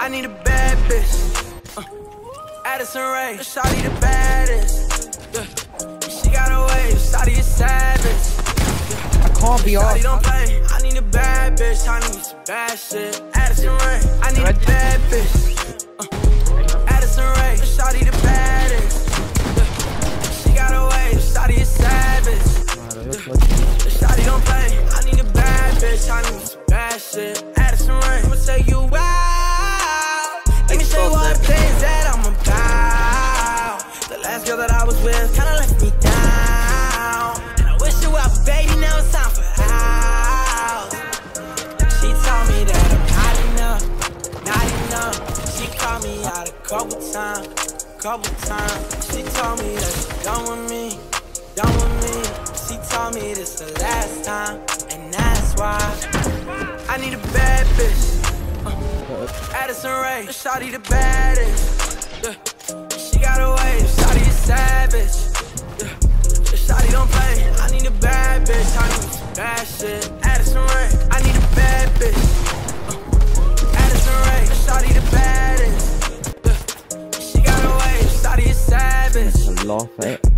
I need a bad bitch. Uh, Addison Rae, Shawty the baddest. Yeah. She got a wave, Shawty is savage. I can't be off. don't play. I need a bad bitch. I need some bad shit. Addison Rae, I need a bad bitch. Shawty don't play. I need a bad bitch. I need some bad shit. Addison Rae, I'ma take you out. Let me show you all the things that I'm about. The last girl that I was with kinda left me down. And I wish you well, baby. Now it's time for house. She told me that I'm not enough, not enough. She called me out a couple times, couple times. She told me that she done Told me this the last time, and that's why I need a bad bitch. Uh, Addison Rae, Shawty the baddest. Yeah. She got a wave, Shawty is savage. Yeah. Shawty don't play. I need a bad bitch. I need some bad shit. Addison Rae, I need a bad bitch. Uh, Addison Rae, Shawty the baddest. Yeah. She got a wave, Shawty is savage. Laugh at it.